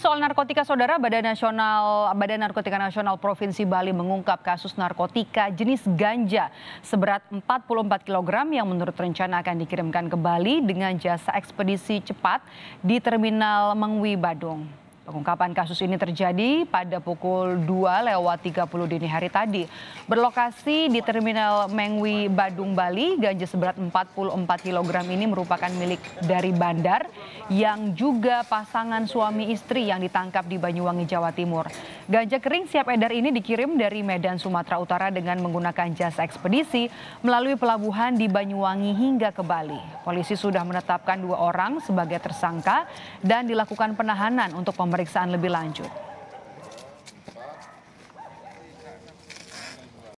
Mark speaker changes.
Speaker 1: soal narkotika saudara, Badan Nasional Badan Narkotika Nasional Provinsi Bali mengungkap kasus narkotika jenis ganja seberat 44 kg yang menurut rencana akan dikirimkan ke Bali dengan jasa ekspedisi cepat di Terminal Mengwi Badung. Pengungkapan kasus ini terjadi pada pukul 2 lewat 30 dini hari tadi. Berlokasi di Terminal Mengwi Badung Bali, ganja seberat 44 kg ini merupakan milik dari bandar yang juga pasangan suami istri yang ditangkap di Banyuwangi, Jawa Timur. Ganja kering siap edar ini dikirim dari Medan, Sumatera Utara dengan menggunakan jasa ekspedisi melalui pelabuhan di Banyuwangi hingga ke Bali. Polisi sudah menetapkan dua orang sebagai tersangka dan dilakukan penahanan untuk pemeriksaan voor lebih lanjut